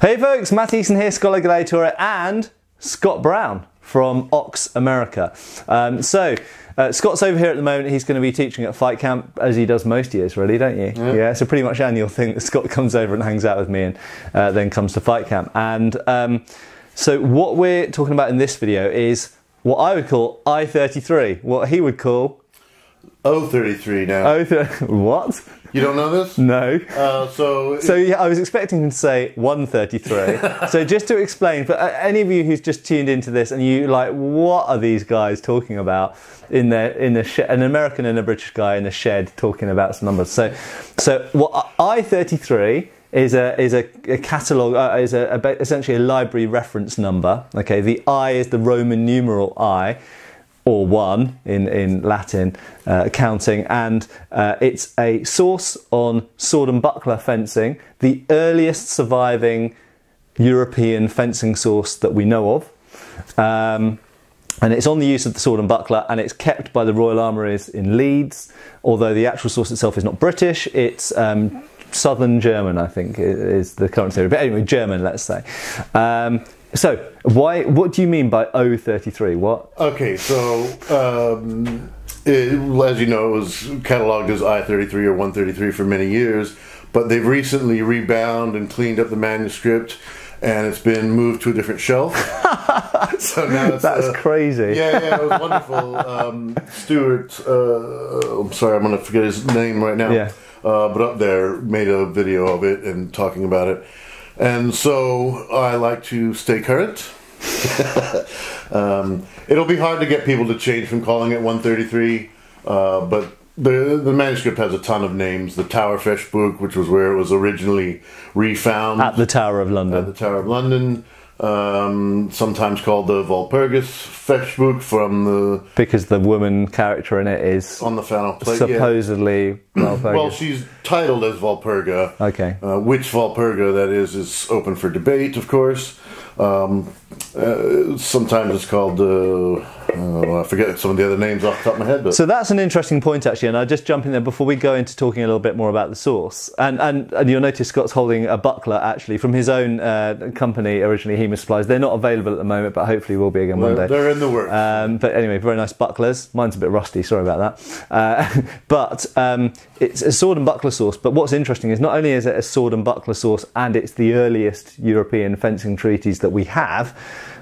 Hey folks, Matt Easton here, Schola Gladiatoria, and Scott Brown from Ochs America. Um, so, uh, Scott's over here at the moment. He's going to be teaching at Fight Camp, as he does most years, really, don't you? Yeah. yeah it's a pretty much annual thing that Scott comes over and hangs out with me and uh, then comes to Fight Camp. And um, so, what we're talking about in this video is what I would call I 33, what he would call. Oh, 33 now. Oh, th- what? You don't know this? No. Uh, so, So yeah, I was expecting him to say 133. so just to explain, for uh, any of you who's just tuned into this and you like, what are these guys talking about in their in the sh- an American and a British guy in a shed talking about some numbers? So, so what I 33 is a is a, a catalog uh, is a, a essentially a library reference number. Okay, the I is the Roman numeral I or one in, in Latin uh, counting, and uh, it's a source on sword and buckler fencing, the earliest surviving European fencing source that we know of. Um, and it's on the use of the sword and buckler, and it's kept by the Royal Armouries in Leeds. Although the actual source itself is not British, it's um, Southern German, I think, is the current theory. But anyway, German, let's say. Um, so, why? What do you mean by O33? What? okay, so um, it, as you know, it was cataloged as I 33 or 133 for many years, but they've recently rebound and cleaned up the manuscript. And it's been moved to a different shelf. so now it's That's uh, crazy. Yeah, yeah, it was wonderful. Um, Stuart, uh, I'm sorry, I'm going to forget his name right now. Yeah. Uh, but up there made a video of it and talking about it. And so I like to stay current. um, it'll be hard to get people to change from calling it 133, uh, but the the manuscript has a ton of names. The Tower Fechtbuch, which was where it was originally refound At the Tower of London, at the Tower of London, um, sometimes called the Walpurgis Fesh from the because the woman character in it is on the final plate. supposedly well, Well, she's titled as Valpurga. Okay. Uh, which Valpurga that is is open for debate, of course. Um, uh, sometimes it's called. Uh, uh, I forget some of the other names off the top of my head, but So that's an interesting point, actually, and I'll just jump in there before we go into talking a little bit more about the source. And and, and you'll notice Scott's holding a buckler actually from his own uh, company originally, HEMA Supplies. They're not available at the moment, but hopefully will be again one day. they're in the works. Um, but anyway, very nice bucklers. Mine's a bit rusty, sorry about that. Uh, but um, it's a sword and buckler source. But what's interesting is not only is it a sword and buckler source and it's the earliest European fencing treaties that we have,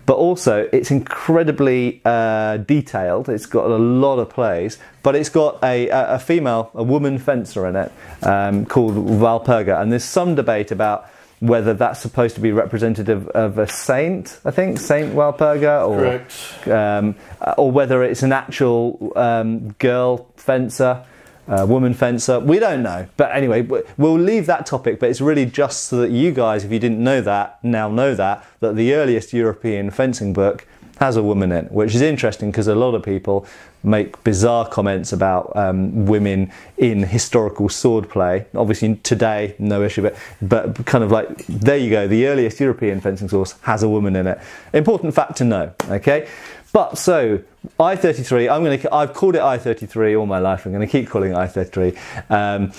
but also it's incredibly uh, detailed. It's got a lot of plays, but it's got a, a female, a woman fencer in it um, called Valpurga. And there's some debate about whether that's supposed to be representative of a saint, I think, Saint Walpurga, or Correct. um, or whether it's an actual um, girl fencer, uh, woman fencer. We don't know. But anyway, we'll leave that topic. But it's really just so that you guys, if you didn't know that, now know that, that the earliest European fencing book has a woman in which is interesting because a lot of people make bizarre comments about um, women in historical swordplay. Obviously, today, no issue, but, but kind of like, there you go, the earliest European fencing source has a woman in it. Important fact to know, okay? But so, I 33, I'm going to, I've called it I 33 all my life, I'm going to keep calling it I 33. Um,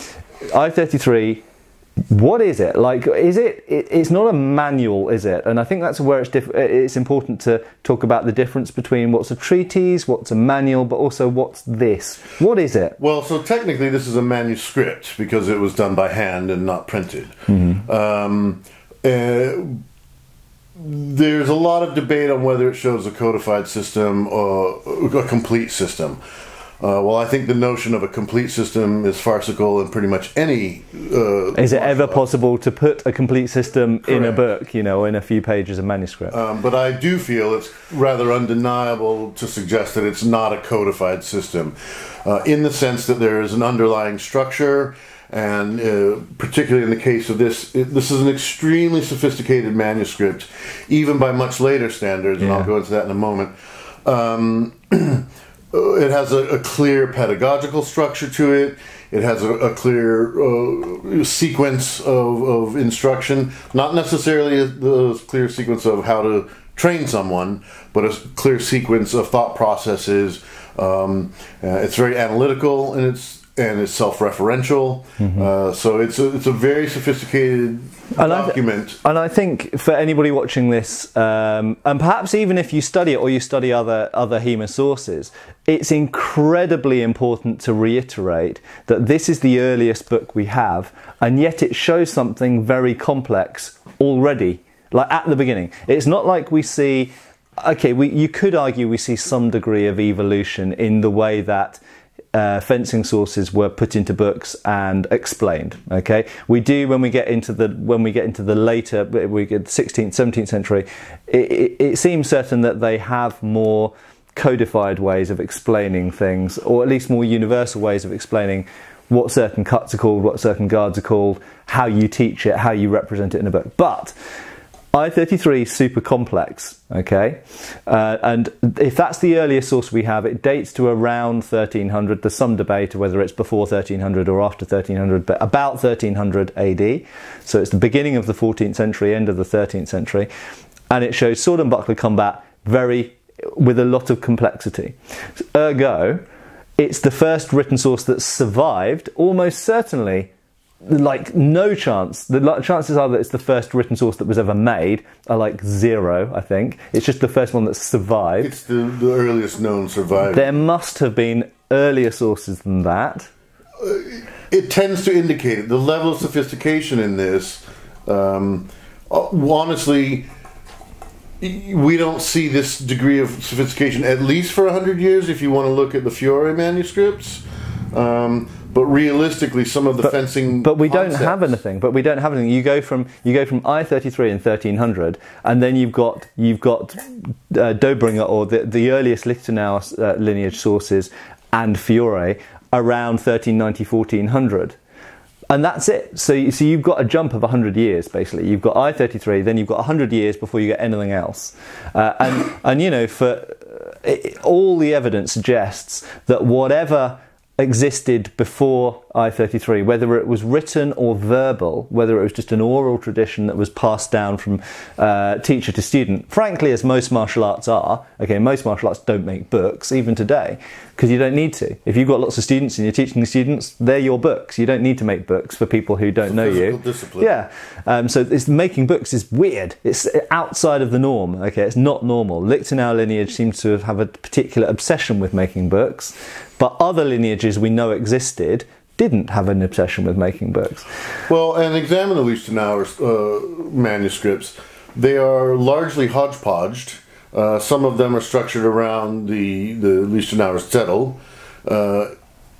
I 33 what is it? Like is it, it it's not a manual is it? And i think that's where it's diff- it's important to talk about the difference between what's a treatise what's a manual but also what's this. What is it? Well, so technically, this is a manuscript because it was done by hand and not printed. Um, uh, there's a lot of debate on whether it shows a codified system or a complete system. Uh, well, I think the notion of a complete system is farcical in pretty much any. Uh, is it ever possible to put a complete system in a book you know in a few pages of manuscript Um, but I do feel it's rather undeniable to suggest that it's not a codified system, uh, in the sense that there is an underlying structure, and uh, particularly in the case of this, it, this is an extremely sophisticated manuscript, even by much later standards, and I'll go into that in a moment. Um, it has a, a clear pedagogical structure to it. It has a, a clear uh, sequence of, of instruction, not necessarily the clear sequence of how to train someone, but a clear sequence of thought processes. Um, uh, it's very analytical in its and it's self-referential. Uh, so it's a, it's a very sophisticated Mm-hmm. And I th- document. And I think for anybody watching this, um, and perhaps even if you study it or you study other other HEMA sources, it's incredibly important to reiterate that this is the earliest book we have, and yet it shows something very complex already, like at the beginning. It's not like we see. Okay, we, you could argue we see some degree of evolution in the way that uh, fencing sources were put into books and explained. Okay, we do when we get into the when we get into the later we get 16th, 17th century. It, it, it seems certain that they have more codified ways of explaining things, or at least more universal ways of explaining what certain cuts are called, what certain guards are called, how you teach it, how you represent it in a book. But I-33 is super complex, okay? Uh, and if that's the earliest source we have, it dates to around 1300. There's some debate whether it's before 1300 or after 1300, but about 1300 AD. So it's the beginning of the 14th century, end of the 13th century. And it shows sword and buckler combat very with a lot of complexity. Ergo, it's the first written source that survived, almost certainly like no chance. The chances are that it's the first written source that was ever made are like zero. I think it's just the first one that survived. It's the, the earliest known survivor. There must have been earlier sources than that. it tends to indicate it. The level of sophistication in this, um, uh, honestly, we don't see this degree of sophistication at least for hundred years. If you want to look at the Fiore manuscripts, um, but realistically, some of the fencing. But we don't have anything. But we don't have anything. You go from you go from I thirty three and thirteen hundred, and then you've got you've got uh, Dobringer or the the earliest Lichtenau uh, lineage sources and Fiore around 1390 1400 and that's it. So, so you've got a jump of 100 years, basically. You've got I-33, then you've got 100 years before you get anything else. Uh, and, and, you know, for uh, it, all the evidence suggests that whatever existed before I-33, whether it was written or verbal, whether it was just an oral tradition that was passed down from uh, teacher to student, frankly, as most martial arts are, okay, most martial arts don't make books, even today, because you don't need to. If you've got lots of students and you're teaching the students, they're your books. You don't need to make books for people who don't know you. discipline. Yeah. Um, so it's, making books is weird. It's outside of the norm. Okay, it's not normal. Lichtenau lineage seems to have a particular obsession with making books, but other lineages we know existed didn't have an obsession with making books. Well, and examine the Lichtenauer uh, manuscripts. They are largely hodgepodged. Uh, some of them are structured around the the Lichtenauer Zettel, uh,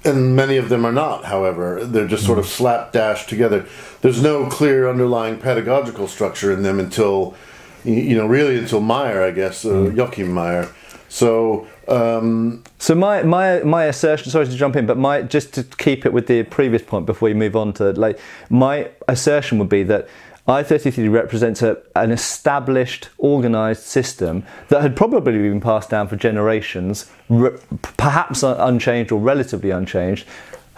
and many of them are not. However, they're just sort of slapdash together. There's no clear underlying pedagogical structure in them until, you know, really until Meyer, I guess, uh, Joachim Meyer. So. Um, So my, my my assertion, sorry to jump in, but my just to keep it with the previous point before we move on to like my assertion would be that I-33 represents a, an established, organised system that had probably been passed down for generations, perhaps unchanged or relatively unchanged.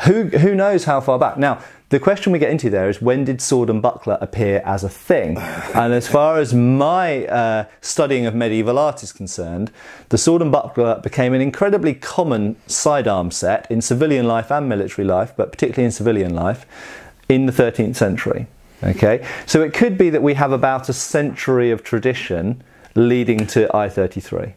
Who who knows how far back? Now the question we get into there is when did sword and buckler appear as a thing? and as far as my uh, studying of medieval art is concerned, the sword and buckler became an incredibly common sidearm set in civilian life and military life, but particularly in civilian life, in the 13th century. Okay, so it could be that we have about a century of tradition leading to I-33.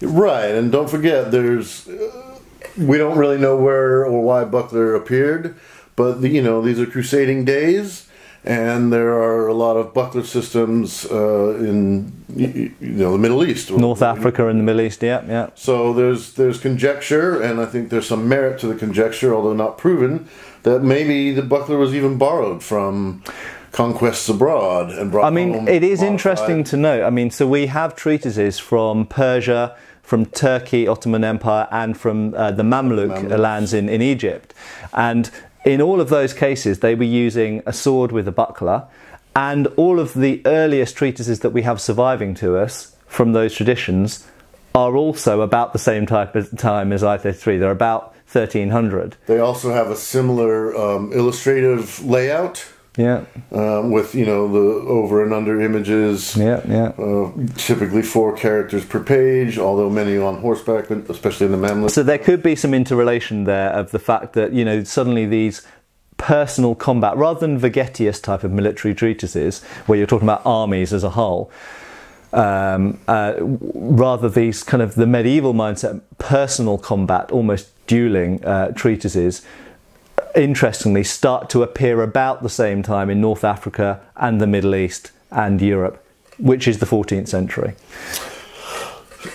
Right, and don't forget, there's uh, we don't really know where or why Buckler appeared, but the, you know these are crusading days, and there are a lot of Buckler systems uh, in you know the Middle East, North Africa and the Middle East, yeah, yeah. So there's there's conjecture, and I think there's some merit to the conjecture, although not proven, that maybe the Buckler was even borrowed from conquests abroad and brought. I mean, it is modified. interesting to note. I mean, so we have treatises from Persia, from Turkey, Ottoman Empire, and from uh, the Mamluk Mamluks. lands in, in Egypt. And in all of those cases, they were using a sword with a buckler. And all of the earliest treatises that we have surviving to us from those traditions are also about the same type of time as I-33. They're about 1300. They also have a similar um, illustrative layout. Yeah, um, with you know the over and under images. yeah, yeah. Uh, typically four characters per page, although many on horseback, but especially in the Memlist. So there could be some interrelation there of the fact that you know suddenly these personal combat, rather than Vegetius type of military treatises where you're talking about armies as a whole, um, uh, rather these kind of the medieval mindset, personal combat, almost dueling uh, treatises. Interestingly, start to appear about the same time in North Africa and the Middle East and Europe, which is the 14th century.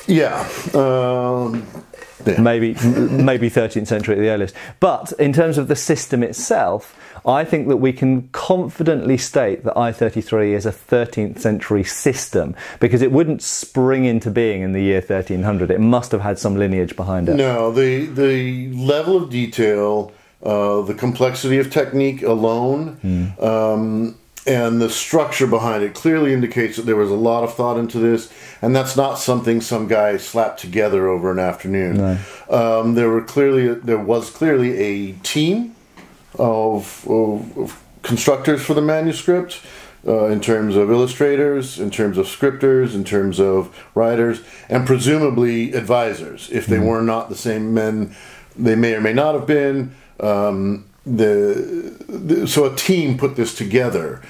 Yeah. Um, yeah. maybe maybe 13th century at the earliest. But in terms of the system itself, I think that we can confidently state that I-33 is a 13th century system because it wouldn't spring into being in the year 1300. It must have had some lineage behind it. No, the the level of detail, uh, the complexity of technique alone, um, and the structure behind it clearly indicates that there was a lot of thought into this, and that's not something some guy slapped together over an afternoon. Um, there were clearly there was clearly a team of, of, of constructors for the manuscript. Uh, in terms of illustrators, in terms of scripters, in terms of writers, and presumably advisors. If they were not the same men, they may or may not have been. Um, the, the so a team put this together,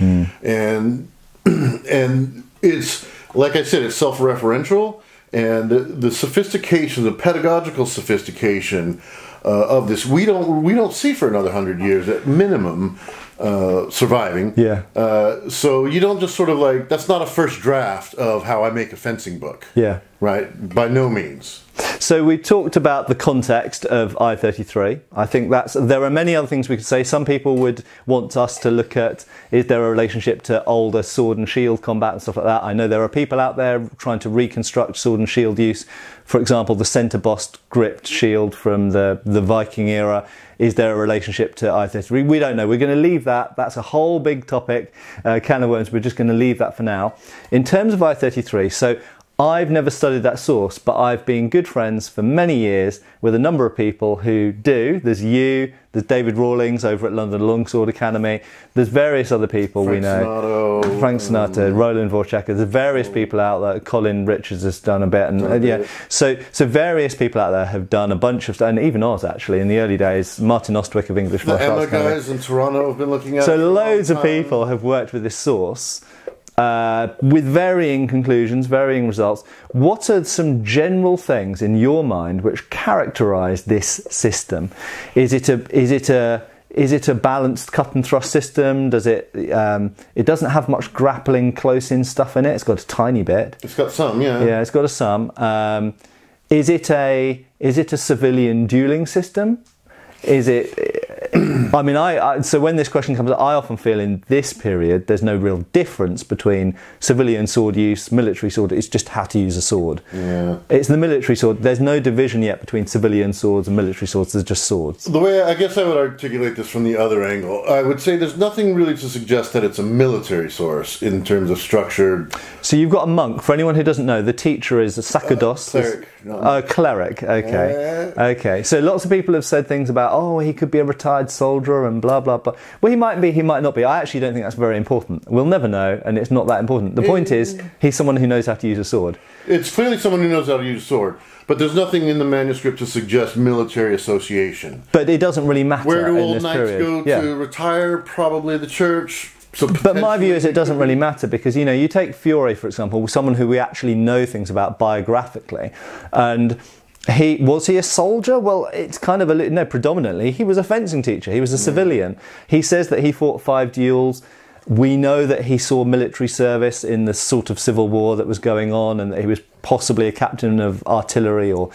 and and it's like I said, it's self-referential, and the, the sophistication, the pedagogical sophistication uh, of this, we don't we don't see for another hundred years at minimum. Uh, surviving, Yeah. Uh, so you don't just sort of like that's not a first draft of how I make a fencing book, Yeah. Right? By no means. So we talked about the context of I-33. I think that's there are many other things we could say. Some people would want us to look at is there a relationship to older sword and shield combat and stuff like that. I know there are people out there trying to reconstruct sword and shield use. For example, the centre bossed gripped shield from the the Viking era. Is there a relationship to I-33? We don't know. We're going to leave that. That's a whole big topic, uh, can of worms. We're just going to leave that for now. In terms of I-33, so I've never studied that source, but I've been good friends for many years with a number of people who do. There's you, there's David Rawlings over at London Longsword Academy, there's various other people we know. Sonato, Frank Sinatra, mm. Roland Warzecha, there's various oh. people out there. Colin Richards has done a bit, and, and uh, yeah, so so various people out there have done a bunch of stuff, and even Oz actually in the early days. Martin Ostwick of English The Martial Emma Arts guys in Toronto have been looking at. it So for a long loads of people have worked with this source uh, with varying conclusions, varying results. What are some general things in your mind which characterise this system? Is it a is it a is it a balanced cut and thrust system? Does it um, it doesn't have much grappling close in stuff in it? It's got a tiny bit. It's got some, yeah. Yeah, it's got a sum. Um, is it a is it a civilian dueling system? Is it? I mean, I, I so when this question comes up, I often feel in this period there's no real difference between civilian sword use, military sword. It's just how to use a sword. Yeah. It's the military sword. There's no division yet between civilian swords and military swords. There's just swords. The way I guess I would articulate this from the other angle, I would say there's nothing really to suggest that it's a military source in terms of structure. So you've got a monk. For anyone who doesn't know, the teacher is uh, a sacerdos. cleric, no. Oh, cleric. Okay. Okay. So lots of people have said things about, oh, he could be a retired soldier and blah blah blah. Well, he might be. He might not be. I actually don't think that's very important. We'll never know, and it's not that important. The point is, eh. he's someone who knows how to use a sword. It's clearly someone who knows how to use a sword, but there's nothing in the manuscript to suggest military association. But it doesn't really matter Where do in old knights period. go yeah. to retire? Probably the church. So But my view is it doesn't really matter because you know you take Fiore for example, someone who we actually know things about biographically, and he was he a soldier? Well, it's kind of a no. Predominantly, he was a fencing teacher. He was a civilian. He says that he fought five duels. We know that he saw military service in the sort of civil war that was going on, and that he was possibly a captain of artillery or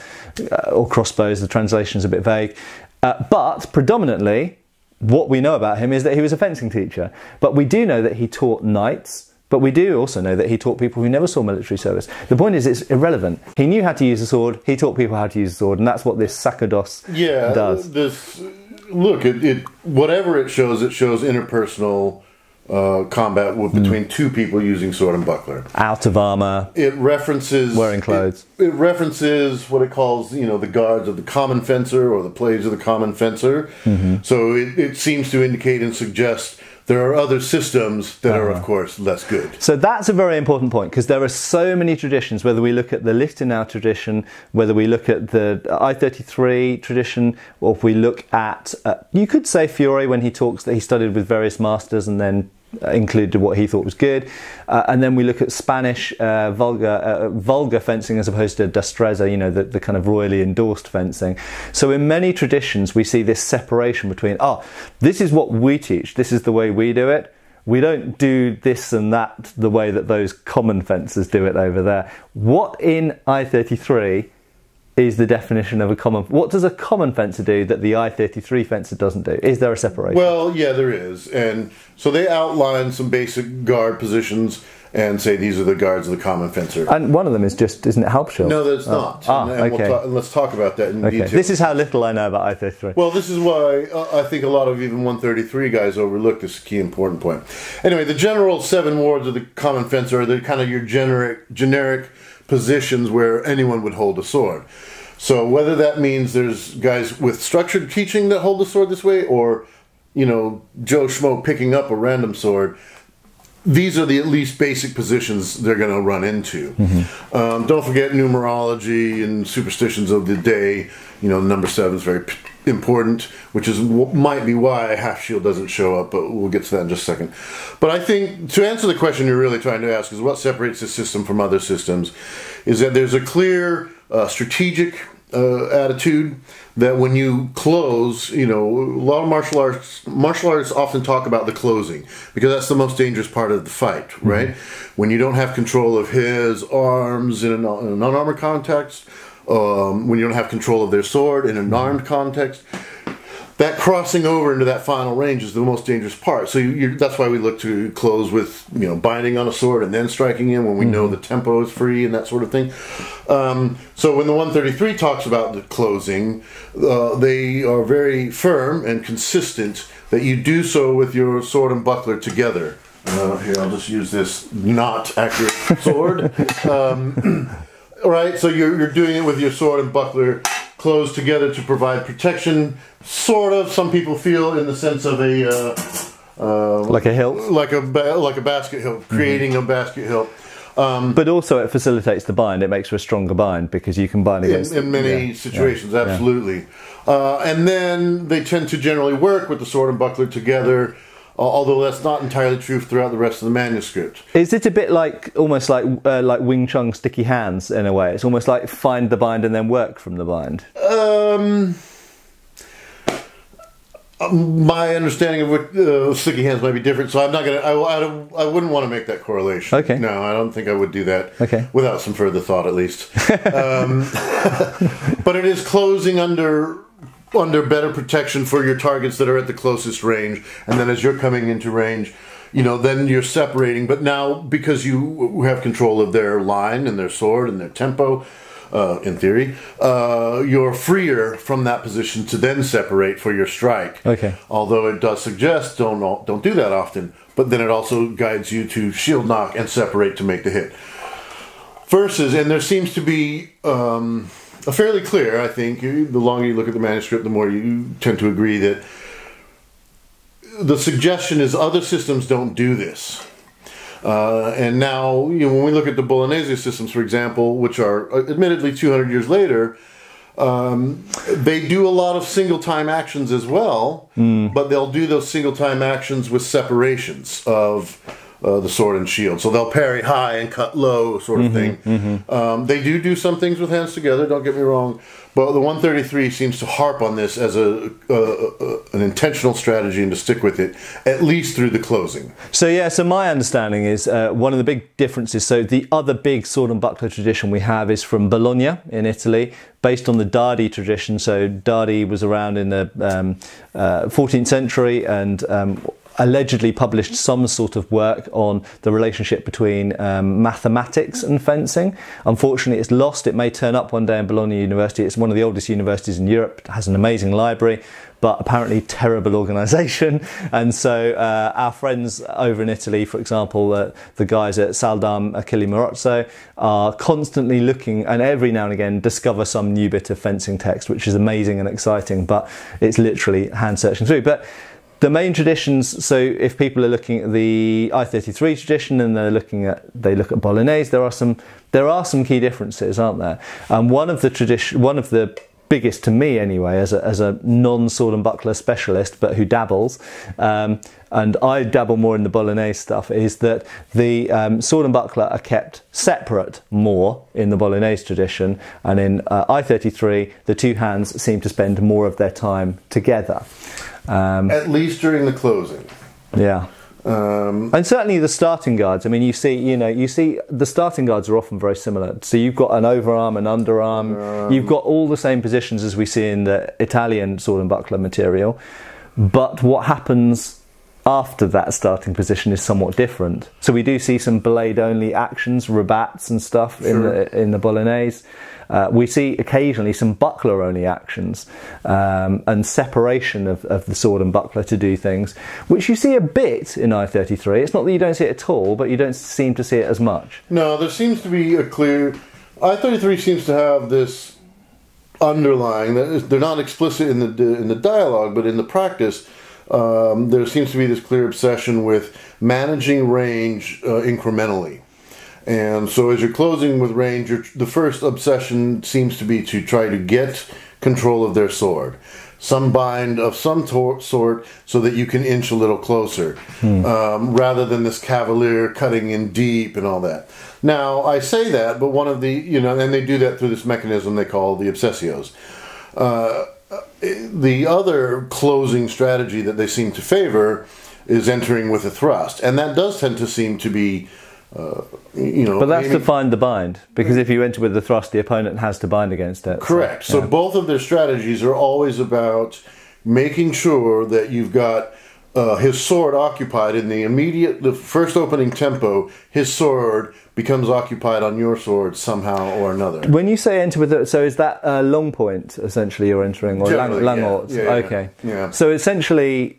uh, or crossbows. The translation is a bit vague, uh, but predominantly what we know about him is that he was a fencing teacher. But we do know that he taught knights. But we do also know that he taught people who never saw military service. The point is, it's irrelevant. He knew how to use a sword. He taught people how to use a sword, and that's what this sacerdos Yeah, does. this look it, it whatever it shows, it shows interpersonal uh, combat with, Hmm. between two people using sword and buckler. Out of armor. It references Wearing clothes. It, it references what it calls you know the guards of the common fencer or the plays of the common fencer. Mm-hmm. So it, it seems to indicate and suggest there are other systems that are, Uh-huh. of course, less good. So that's a very important point because there are so many traditions, whether we look at the Lichtenau tradition, whether we look at the I-33 tradition, or if we look at, uh, you could say Fiore when he talks that he studied with various masters and then included what he thought was good. Uh, and then we look at Spanish uh, vulgar, uh, vulgar fencing as opposed to destreza, you know, the, the kind of royally endorsed fencing. So in many traditions, we see this separation between, oh, this is what we teach, this is the way we do it we don't do this and that the way that those common fencers do it over there. What in I33 is the definition of a common? What does a common fencer do that the I33 fencer doesn't do? Is there a separation? Well, yeah, there is. And so they outline some basic guard positions and say these are the guards of the common fencer. and one of them is just, isn't it Hauptschild? no, that's not. Ah, and, and okay. we'll talk, and let's talk about that in Okay. detail. This is how little I know about I33. Well, this is why uh, I think a lot of even 133 guys overlook this key important point. Anyway, the general seven wards of the common fencer are the kind of your generic generic positions where anyone would hold a sword. So whether that means there's guys with structured teaching that hold the sword this way, or you know Joe Schmo picking up a random sword, these are the at least basic positions they're going to run into. Um, don't forget numerology and superstitions of the day. You know, number seven is very p- important, which is w- might be why half shield doesn't show up. But we'll get to that in just a second. But I think to answer the question you're really trying to ask is what separates this system from other systems, is that there's a clear uh, strategic uh, attitude that when you close, you know, a lot of martial arts martial artists often talk about the closing because that's the most dangerous part of the fight, right? When you don't have control of his arms in an, in an unarmored context, um, when you don't have control of their sword in an armed context, that crossing over into that final range is the most dangerous part. So you, that's why we look to close with you know binding on a sword and then striking in when we know the tempo is free and that sort of thing. Um, so when the 133 talks about the closing, uh, they are very firm and consistent that you do so with your sword and buckler together. Uh, here, I'll just use this not accurate sword. Um, right, so you're, you're doing it with your sword and buckler closed together to provide protection, sort of. Some people feel in the sense of a uh, like a hilt. like a ba- like a basket hilt, creating a basket hilt. But also it facilitates the bind. It makes for a stronger bind because you can bind against in, in many yeah, situations, yeah, yeah. absolutely. Uh, and then they tend to generally work with the sword and buckler together, uh, although that's not entirely true throughout the rest of the manuscript. Is it a bit like almost like uh, like Wing Chun sticky hands in a way? It's almost like find the bind and then work from the bind. Um, my understanding of what uh, sticky hands might be different, so I'm not gonna. I, I, don't- I wouldn't want to make that correlation. Okay. No, I don't think I would do that. Okay. Without some further thought, at least. um, but it is closing under under better protection for your targets that are at the closest range, and then as you're coming into range. You know, then you're separating, but now because you have control of their line and their sword and their tempo, uh, in theory, uh, you're freer from that position to then separate for your strike. Okay. Although it does suggest don't don't do that often, but then it also guides you to shield knock and separate to make the hit. Versus, and there seems to be um, fairly clear. I think the longer you look at the manuscript, the more you tend to agree that the suggestion is other systems don't do this. Uh, and now, you know, when we look at the Bolognese systems, for example, which are uh, admittedly 200 years later, um, they do a lot of single time actions as well, but they'll do those single time actions with separations of uh, the sword and shield. So they'll parry high and cut low, sort of thing. Um, they do do some things with hands together, don't get me wrong, but the 133 seems to harp on this as a, a, a an intentional strategy and to stick with it, at least through the closing. So yeah, so my understanding is uh, one of the big differences. So the other big sword and buckler tradition we have is from Bologna in Italy, based on the Dardi tradition. So Dardi was around in the um, uh, 14th century and um, allegedly published some sort of work on the relationship between um, mathematics and fencing. Unfortunately, it's lost. It may turn up one day in Bologna University. It's one of the oldest universities in Europe. Has an amazing library, but apparently terrible organisation. And so uh, our friends over in Italy, for example, uh, the guys at Sala d'Arme Achille Marozzo, are constantly looking and every now and again discover some new bit of fencing text, which is amazing and exciting, but it's literally hand searching through. But the main traditions. So if people are looking at the I-33 tradition and they're looking at they look at Bolognese, there are some there are some key differences, aren't there? And one of the tradition, one of the biggest to me anyway, as a, as a non sword and buckler specialist, but who dabbles, um, and I dabble more in the Bolognese stuff, is that the um, sword and buckler are kept separate more in the Bolognese tradition, and in uh, I-33, the two hands seem to spend more of their time together. Um, At least during the closing. yeah. Um, And certainly the starting guards. I mean, you see, you know, you see the starting guards are often very similar. So you've got an overarm and underarm. you've got all the same positions as we see in the Italian sword and buckler material. But what happens after that starting position is somewhat different. So we do see some blade only actions, rabats and stuff in the in the Bolognese. Uh, we see occasionally some buckler only actions um, and separation of, of the sword and buckler to do things, which you see a bit in I 33. It's not that you don't see it at all, but you don't seem to see it as much. No, there seems to be a clear. I thirty three seems to have this underlying. that They're not explicit in the in the dialogue, but in the practice, um, there seems to be this clear obsession with managing range uh, incrementally. And so, as you're closing with range, the first obsession seems to be to try to get control of their sword, some bind of some tor- sort, so that you can inch a little closer, um, rather than this cavalier cutting in deep and all that. Now, I say that, but one of the you know, and they do that through this mechanism they call the obsessios. Uh, the other closing strategy that they seem to favor is entering with a thrust, and that does tend to seem to be, uh, you know, But that's to find the bind, because if you enter with the thrust, the opponent has to bind against it. Correct. So yeah. both of their strategies are always about making sure that you've got. Uh, his sword occupied in the immediate, the first opening tempo. His sword becomes occupied on your sword somehow or another. When you say enter with the, so is that uh, long point essentially you're entering or lang, Generally, langort? yeah. Yeah, yeah. okay. Yeah. So essentially,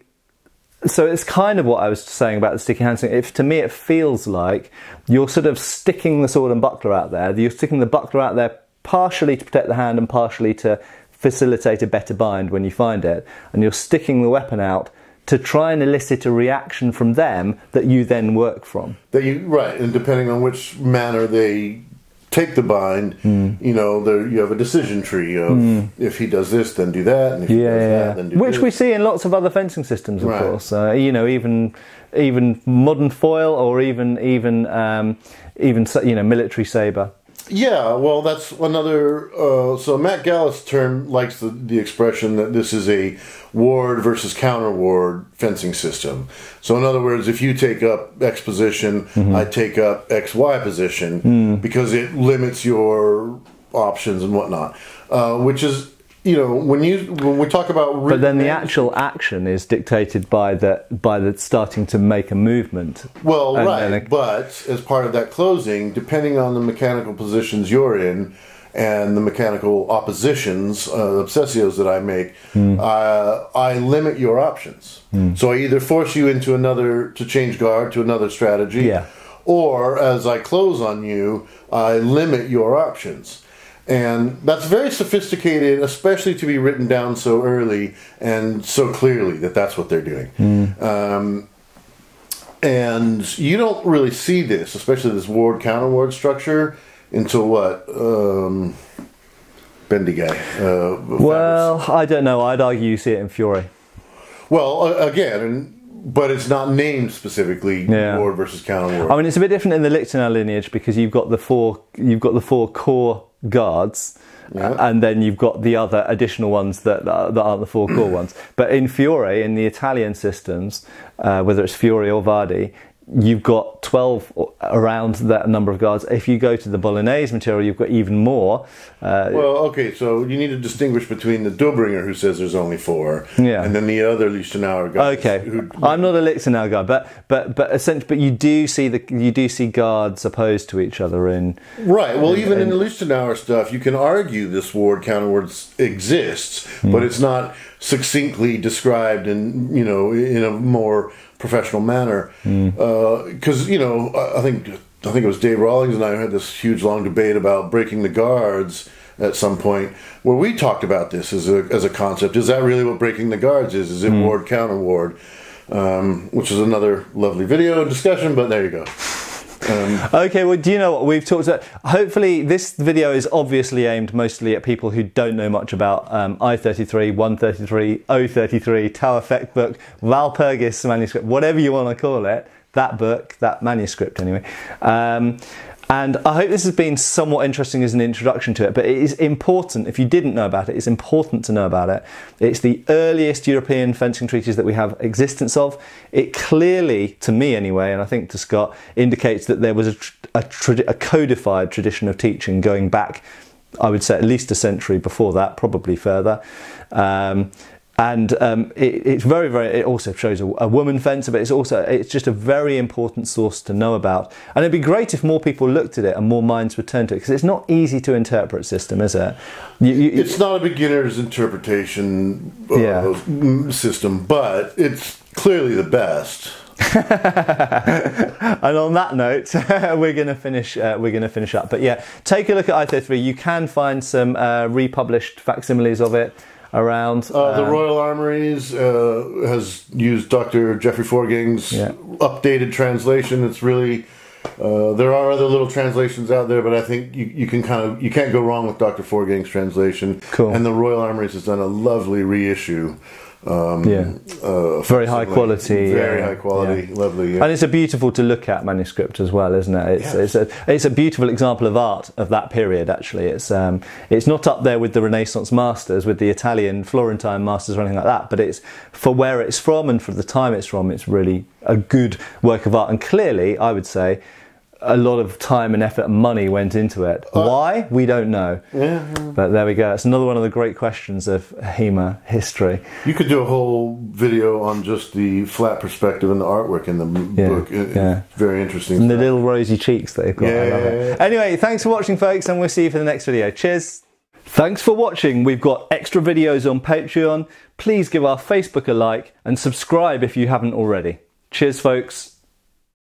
so it's kind of what I was saying about the sticky hand thing. If to me it feels like you're sort of sticking the sword and buckler out there. You're sticking the buckler out there partially to protect the hand and partially to facilitate a better bind when you find it, and you're sticking the weapon out to try and elicit a reaction from them that you then work from. That you right, and depending on which manner they take the bind, Hmm. you know, there you have a decision tree of if he does this, then do that, and if he Yeah, does yeah, that, then do which this. we see in lots of other fencing systems, of Right. course. Uh, you know, even even modern foil or even even um, even you know military saber. Yeah, well, that's another. Uh, so Matt Gallus term likes the, the expression that this is a ward versus counter ward fencing system. So in other words, if you take up X position, Mm-hmm. I take up X Y position Mm. because it limits your options and whatnot. Uh, which is, you know, when you when we talk about, But then the actual action is dictated by the by the starting to make a movement. Well, And right, it- but as part of that closing, depending on the mechanical positions you're in and the mechanical oppositions, uh, obsessios that I make, Hmm. uh, I limit your options. So I either force you into another to change guard to another strategy, Yeah. or as I close on you, I limit your options. And that's very sophisticated, especially to be written down so early and so clearly that that's what they're doing. Um, and you don't really see this, especially this ward counter ward structure, until what? Um, Bendy guy. Uh, Well, I don't know. I'd argue you see it in Fiore. well, uh, again, and, but it's not named specifically Yeah. ward versus counter ward. I mean, it's a bit different in the Lichtenau lineage because you've got the four you've got the four core guards, Yeah. and then you've got the other additional ones that are, that aren't the four core ones. But in Fiore, in the Italian systems, uh, whether it's Fiore or Vadi, you've got 12 around that number of guards. If you go to the Bolognese material, you've got even more. Uh, Well, okay, so you need to distinguish between the Dobringer who says there's only four, Yeah. and then the other Lichtenauer guys. Okay, who- I'm not a Lichtenau guy, but but but essentially, but you do see the you do see guards opposed to each other in Right. Well, even in the Lichtenauer stuff, you can argue this ward counter ward s- exists, but it's not succinctly described in you know in a more professional manner. Because you know, I I think I think it was Dave Rawlings and I had this huge long debate about breaking the guards at some point where we talked about this as a as a concept. Is that really what breaking the guards is? Is it ward counter ward? Um, which is another lovely video and discussion, but there you go. Okay, well, do you know what we've talked about? Hopefully, this video is obviously aimed mostly at people who don't know much about um, I-33, 133, O33, Tower Fechtbuch, Walpurgis manuscript, whatever you want to call it. That book, that manuscript, anyway. Um, and I hope this has been somewhat interesting as an introduction to it, but it is important, if you didn't know about it, it's important to know about it. It's the earliest European fencing treaties that we have existence of. It clearly, to me anyway, and I think to Scott, indicates that there was a, a, a codified tradition of teaching going back, I would say, at least a century before that, probably further. Um, and um, it, it's very, very. It also shows a, a woman fencer, but it's also it's just a very important source to know about. And it'd be great if more people looked at it and more minds would turn to it because it's not easy to interpret system, is it? You, you, It's not a beginner's interpretation uh, Yeah. system, but it's clearly the best. and on that note, we're going to finish. Uh, we're going to finish up. But yeah, take a look at I-33. You can find some uh, republished facsimiles of it around. Uh, the Um, Royal Armouries uh, has used Dr. Jeffrey Forgeng's Yeah. updated translation. It's really uh, there are other little translations out there, but I think you, you can kind of you can't go wrong with Dr. Forgeng's translation. Cool. And the Royal Armouries has done a lovely reissue. Um, Yeah. uh, Very high quality, Very yeah, high quality, yeah. lovely. Yeah. And it's a beautiful to look at manuscript as well, isn't it? It's, it's, a, it's a beautiful example of art of that period. Actually, it's um, it's not up there with the Renaissance masters, with the Italian Florentine masters or anything like that. But it's for where it's from and for the time it's from. It's really a good work of art. And clearly, I would say. A lot of time and effort and money went into it. Why? We don't know. yeah. But there we go. It's another one of the great questions of HEMA history. You could do a whole video on just the flat perspective and the artwork in the Yeah, book. It- yeah. Very interesting. And the little rosy cheeks that they've got. I Yeah, love yeah, it. yeah. Anyway, thanks for watching, folks, and we'll see you for the next video. Cheers. Thanks for watching. We've got extra videos on Patreon. Please give our Facebook a like and subscribe if you haven't already. Cheers, folks.